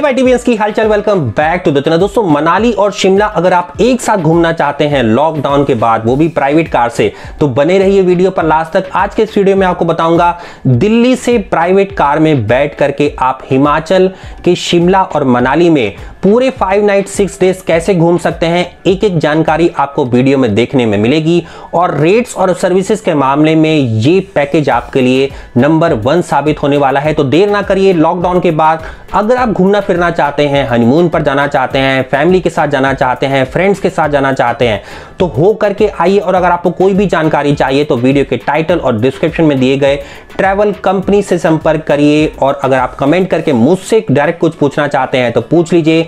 की हालचाल welcome back to दोस्तों, मनाली और शिमला अगर आप एक साथ घूमना चाहते हैं लॉकडाउन के बाद, वो भी प्राइवेट कार से तो बने रहिए वीडियो पर। लास्ट तक आज के इस वीडियो में आपको बताऊँगा, दिल्ली से प्राइवेट कार में बैठ करके आप हिमाचल के शिमला और मनाली में पूरे फाइव नाइट सिक्स डेज़ कैसे घूम सकते हैं? एक एक जानकारी आपको वीडियो में देखने में मिलेगी। और रेट्स और सर्विसेज़ के मामले में ये पैकेज आपके लिए नंबर वन साबित होने वाला है। तो देर ना करिए लॉकडाउन के बाद। अगर आप घूमना फिरना चाहते हैं हनीमून पर जाना चाहते हैं फैमिली के साथ जाना चाहते हैं फ्रेंड्स के साथ जाना चाहते हैं तो हो करके आइए। और अगर आपको कोई भी जानकारी चाहिए तो वीडियो के टाइटल और डिस्क्रिप्शन में दिए गए ट्रैवल कंपनी से संपर्क करिए। और अगर आप कमेंट करके मुझसे डायरेक्ट कुछ पूछना चाहते हैं तो पूछ लीजिए।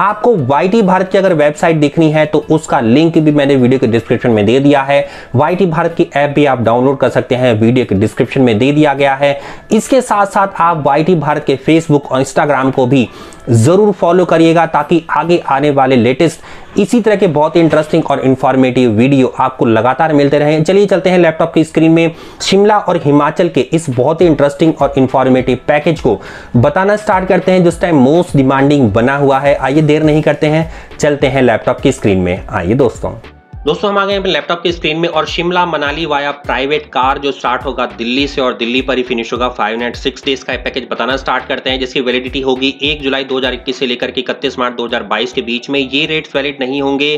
आपको वाईटी भारत की अगर वेबसाइट देखनी है तो उसका लिंक भी मैंने वीडियो के डिस्क्रिप्शन में दे दिया है। वाईटी भारत की ऐप भी आप डाउनलोड कर सकते हैं वीडियो के डिस्क्रिप्शन में दे दिया गया है। इसके साथ साथ आप वाईटी भारत के फेसबुक और इंस्टाग्राम को भी ज़रूर फॉलो करिएगा, ताकि आगे आने वाले लेटेस्ट इसी तरह के बहुत इंटरेस्टिंग और इंफॉर्मेटिव वीडियो आपको लगातार मिलते रहे। चलिए चलते हैं लैपटॉप की स्क्रीन में। शिमला और हिमाचल के इस बहुत ही इंटरेस्टिंग और इंफॉर्मेटिव पैकेज को बताना स्टार्ट करते हैं, जिस टाइम मोस्ट डिमांडिंग बना हुआ है। आइए देर नहीं करते हैं चलते हैं लैपटॉप की स्क्रीन में। आइए दोस्तों। दोस्तों, हम आ गए अपने लैपटॉप की स्क्रीन में और Shimla Manali via private car जो स्टार्ट होगा दिल्ली से और दिल्ली पर ही फिनिश होगा फाइव नाइट सिक्स डेज़ का पैकेज बताना स्टार्ट करते हैं, जिसकी वैलिडिटी होगी एक जुलाई 2021 से लेकर के इकतीस मार्च 2022 के बीच में। ये रेट्स वैलिड नहीं होंगे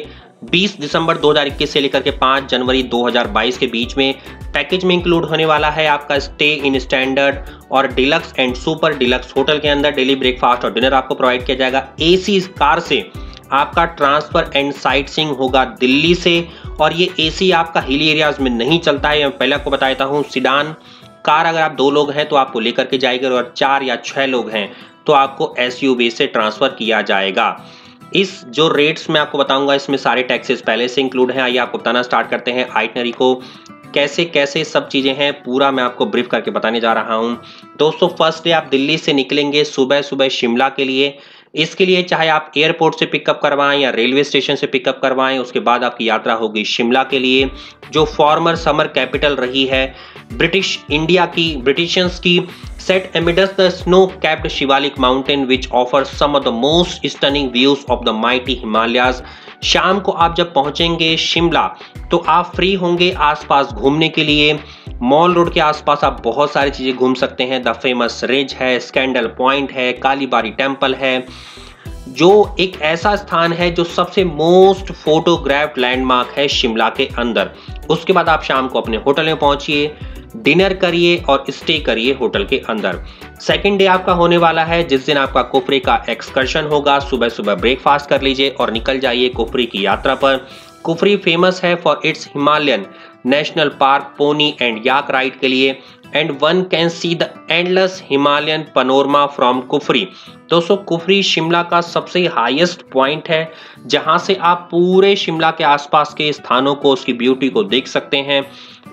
20 दिसंबर 2021 से लेकर के 5 जनवरी 2022 के बीच में। पैकेज में इंक्लूड होने वाला है आपका स्टे इन स्टैंडर्ड और deluxe and super deluxe hotel के अंदर। डेली ब्रेकफास्ट और डिनर आपको प्रोवाइड किया जाएगा। एसी कार से आपका ट्रांसफ़र एंड साइट सिंग होगा दिल्ली से। और ये एसी आपका हिली एरियाज़ में नहीं चलता है। मैं पहले आपको बताता हूँ, सिडान, कार अगर आप दो लोग हैं तो आपको लेकर के जाएगा और चार या छह लोग हैं तो आपको एसयूवी से ट्रांसफ़र किया जाएगा। इस जो रेट्स मैं आपको बताऊँगा, इसमें सारे टैक्सेस पहले से इंक्लूड हैं। आइए आपको बताना स्टार्ट करते हैं आइटनरी को। कैसे कैसे सब चीज़ें हैं, पूरा मैं आपको ब्रीफ करके बताने जा रहा हूँ। दोस्तों फ़र्स्ट डे आप दिल्ली से निकलेंगे सुबह सुबह शिमला के लिए। इसके लिए चाहे आप एयरपोर्ट से पिकअप करवाएँ या रेलवे स्टेशन से पिकअप करवाएँ, उसके बाद आपकी यात्रा होगी शिमला के लिए, जो फॉर्मर समर कैपिटल रही है, ब्रिटिश इंडिया की ब्रिटिशंस की amidst the snow capped Shivalik mountain which offer some of the most stunning views of the mighty Himalayas शाम को आप जब पहुँचेंगे शिमला तो आप फ्री होंगे आसपास घूमने के लिए। मॉल रोड के आसपास आप बहुत सारी चीज़ें घूम सकते हैं। द फ़ेमस रिज है स्कैंडल पॉइंट है कालीबारी टेंपल है। जो एक ऐसा स्थान है जो सबसे मोस्ट फोटोग्राफ्ड लैंडमार्क है शिमला के अंदर। उसके बाद आप शाम को अपने होटल में पहुंचिए। डिनर करिए और स्टे करिए होटल के अंदर। सेकेंड डे आपका होने वाला है, जिस दिन आपका कुफरी का एक्सकर्शन होगा सुबह सुबह ब्रेकफास्ट कर लीजिए और निकल जाइए कुफरी की यात्रा पर। कुफरी फ़ेमस है for its Himalayan national park, pony and yak ride के लिए। And one can see the endless Himalayan panorama from Kufri. दोस्तों, कुफरी शिमला का सबसे हाईएस्ट पॉइंट है, जहाँ से आप पूरे शिमला के आसपास के स्थानों को, उसकी ब्यूटी को देख सकते हैं।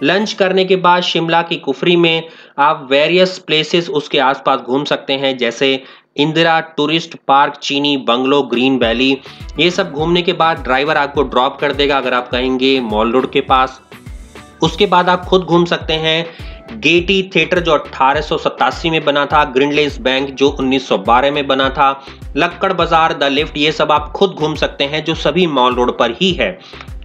लंच करने के बाद शिमला की कुफरी में आप वेरियस प्लेसेस उसके आसपास घूम सकते हैं, जैसे Indira tourist park, Chini bungalow, green valley. ये सब घूमने के बाद ड्राइवर आपको ड्रॉप कर देगा अगर आप कहेंगे मॉल रोड के पास। उसके बाद आप खुद घूम सकते हैं। गेटी थिएटर जो अठारह में बना था ग्रिंडलेस बैंक जो 1912 में बना था, लक्कड़ बाज़ार, द लिफ्ट, ये सब आप खुद घूम सकते हैं जो सभी मॉल रोड पर ही है।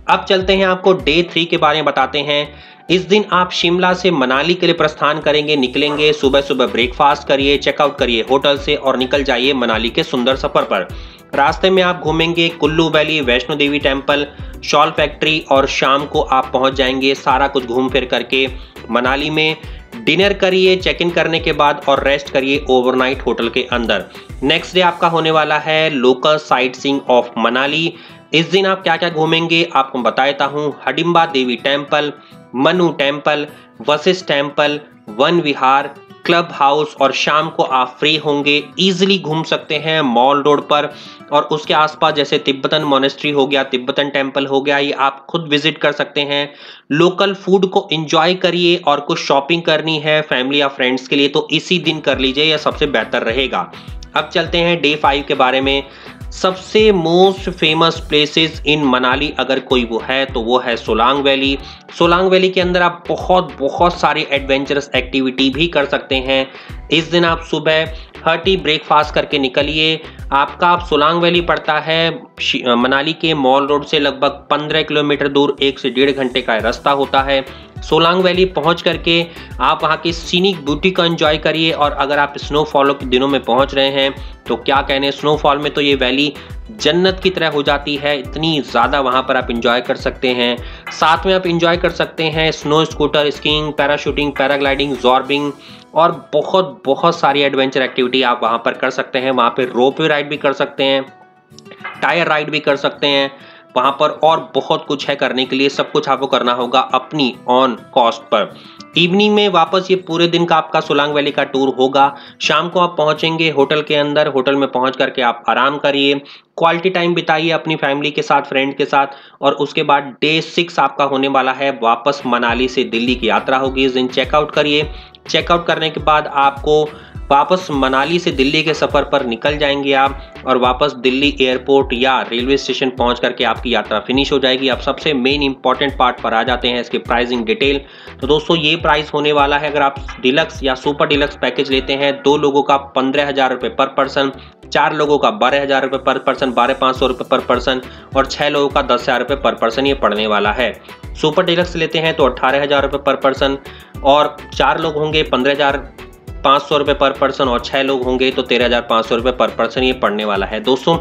अब चलते हैं आपको डे थ्री के बारे में बताते हैं। इस दिन आप शिमला से मनाली के लिए प्रस्थान करेंगे, निकलेंगे सुबह सुबह ब्रेकफास्ट करिए चेकआउट करिए होटल से और निकल जाइए मनाली के सुंदर सफ़र पर। रास्ते में आप घूमेंगे, Kullu valley, Vaishno Devi temple shawl factory और शाम को आप पहुँच जाएँगे, सारा कुछ घूम फिर करके। मनाली में डिनर करिए चेक इन करने के बाद और रेस्ट करिए ओवरनाइट होटल के अंदर। नेक्स्ट डे आपका होने वाला है local sightseeing of Manali. इस दिन आप क्या क्या घूमेंगे, आपको बताता हूँ। Hadimba Devi temple Manu temple Vashisht temple Van Vihar club house और शाम को आप फ्री होंगे इजीली घूम सकते हैं मॉल रोड पर और उसके आसपास जैसे तिब्बतन मोनेस्ट्री हो गया, तिब्बतन टेंपल हो गया, ये आप खुद विज़िट कर सकते हैं। लोकल फ़ूड को एंजॉय करिए और कुछ शॉपिंग करनी है फैमिली या फ्रेंड्स के लिए तो इसी दिन कर लीजिए, यह सबसे बेहतर रहेगा। अब चलते हैं डे फाइव के बारे में। सबसे most famous places in Manali अगर कोई वो है तो वो है सोलांग वैली। सोलांग वैली के अंदर आप बहुत बहुत सारी एडवेंचरस एक्टिविटी भी कर सकते हैं। इस दिन आप सुबह हर्टी ब्रेकफास्ट करके निकलिए। आपका आप सोलांग वैली पड़ता है मनाली के मॉल रोड से लगभग 15 किलोमीटर दूर, एक से डेढ़ घंटे का रास्ता होता है। सोलांग वैली पहुँच करके आप वहाँ की सीनिक ब्यूटी को एंजॉय करिए और अगर आप स्नोफॉल के दिनों में पहुँच रहे हैं तो क्या कहने स्नोफॉल में तो ये वैली जन्नत की तरह हो जाती है, इतनी ज़्यादा वहाँ पर आप इंजॉय कर सकते हैं। साथ में आप इंजॉय कर सकते हैं snow scooter skiing parachuting paragliding zorbing और बहुत बहुत सारी एडवेंचर एक्टिविटी आप वहाँ पर कर सकते हैं। वहाँ पर रोप राइड भी कर सकते हैं टायर राइड भी कर सकते हैं। वहाँ पर और बहुत कुछ है करने के लिए, सब कुछ आपको करना होगा अपनी ऑन कॉस्ट पर। इवनिंग में वापस ये पूरे दिन का आपका सोलांग वैली का टूर होगा। शाम को आप पहुँचेंगे होटल के अंदर होटल में पहुँच करके आप आराम करिए। क्वालिटी टाइम बिताइए अपनी फैमिली के साथ फ्रेंड के साथ और उसके बाद डे सिक्स आपका होने वाला है वापस मनाली से दिल्ली की यात्रा होगी। इस दिन चेकआउट करिए। चेकआउट करने के बाद आपको वापस मनाली से दिल्ली के सफ़र पर निकल जाएँगे आप और वापस दिल्ली एयरपोर्ट या रेलवे स्टेशन पहुँच करके आपकी यात्रा फिनिश हो जाएगी। अब सबसे मेन इंपॉर्टेंट पार्ट पर आ जाते हैं इसके प्राइसिंग डिटेल तो दोस्तों, ये प्राइस होने वाला है। अगर आप डिलक्स या सुपर डिलक्स पैकेज लेते हैं, दो लोगों का पंद्रह हज़ार रुपये पर पर्सन चार लोगों का बारह हज़ार रुपये पर पर्सन बारह पाँच सौ रुपये पर पर्सन और छः लोगों का दस हज़ार रुपये पर पर्सन ये पड़ने वाला है। सुपर डिलक्स लेते हैं तो अट्ठारह हज़ार रुपये पर पर्सन और चार लोग होंगे पंद्रह हज़ार पाँच सौ रुपये पर पर्सन और छः लोग होंगे तो तेरह हज़ार पाँच सौ रुपये पर पर्सन ये पड़ने वाला है। दोस्तों,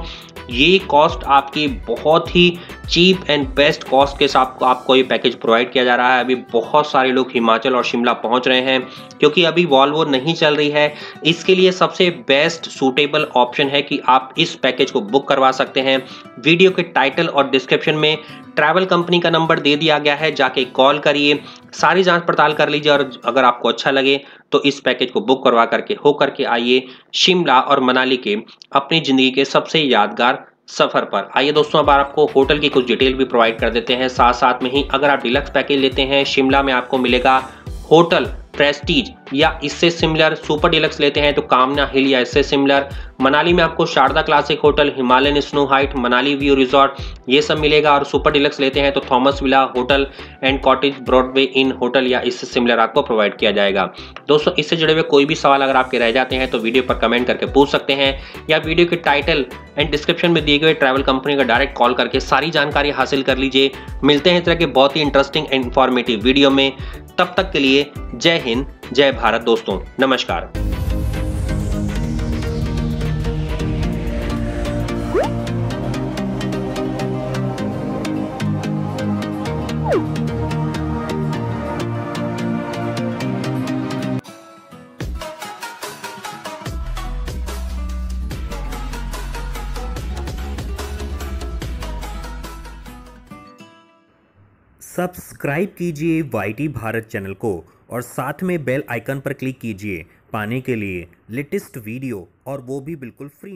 ये कॉस्ट आपकी बहुत ही चीप एंड बेस्ट कॉस्ट के साथ आपको ये पैकेज प्रोवाइड किया जा रहा है। अभी बहुत सारे लोग हिमाचल और शिमला पहुँच रहे हैं, क्योंकि अभी वॉल्वो नहीं चल रही है। इसके लिए सबसे बेस्ट सूटेबल ऑप्शन है कि आप इस पैकेज को बुक करवा सकते हैं। वीडियो के टाइटल और डिस्क्रिप्शन में ट्रैवल कंपनी का नंबर दे दिया गया है, जाके कॉल करिए, सारी जाँच पड़ताल कर लीजिए और अगर आपको अच्छा लगे तो इस पैकेज को बुक करवा करके, हो करके आइए शिमला और मनाली के अपनी ज़िंदगी के सबसे यादगार सफ़र पर। आइए दोस्तों, अब आपको होटल की कुछ डिटेल भी प्रोवाइड कर देते हैं। साथ साथ में ही अगर आप डिलक्स पैकेज लेते हैं, शिमला में आपको मिलेगा होटल प्रेस्टीज या इससे सिमिलर सुपर डिलक्स लेते हैं तो कामना हिल या इससे सिमिलर मनाली में आपको Sharda classic hotel, Himalayan snow height, Manali view resort, ये सब मिलेगा और सुपर डिलक्स लेते हैं तो Thomas villa hotel and cottage Broadway inn hotel या इससे सिमिलर आपको प्रोवाइड किया जाएगा। दोस्तों, इससे जुड़े हुए कोई भी सवाल अगर आपके रह जाते हैं तो वीडियो पर कमेंट करके पूछ सकते हैं या वीडियो के टाइटल एंड डिस्क्रिप्शन में दिए गए ट्रैवल कंपनी का डायरेक्ट कॉल करके सारी जानकारी हासिल कर लीजिए। मिलते हैं इस तरह के बहुत ही इंटरेस्टिंग एंड इन्फॉर्मेटिव वीडियो में। तब तक के लिए जय हिंद, जय भारत दोस्तों। नमस्कार। सब्सक्राइब कीजिए वाईटी भारत चैनल को और साथ में बेल आइकन पर क्लिक कीजिए। पाने के लिए लेटेस्ट वीडियो और वो भी बिल्कुल फ्री।